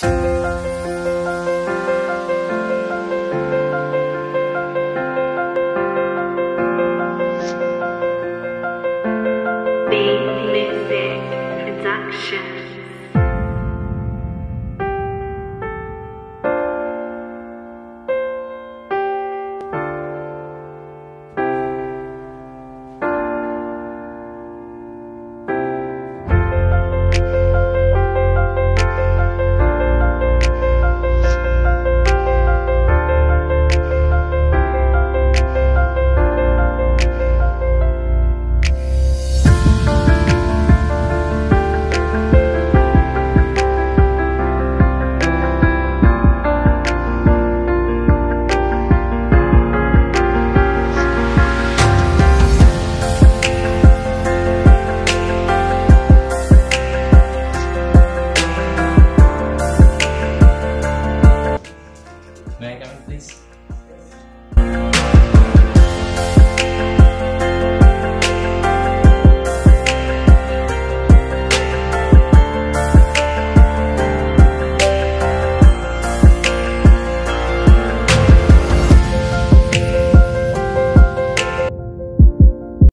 Big Mixing Production. May I go in, please?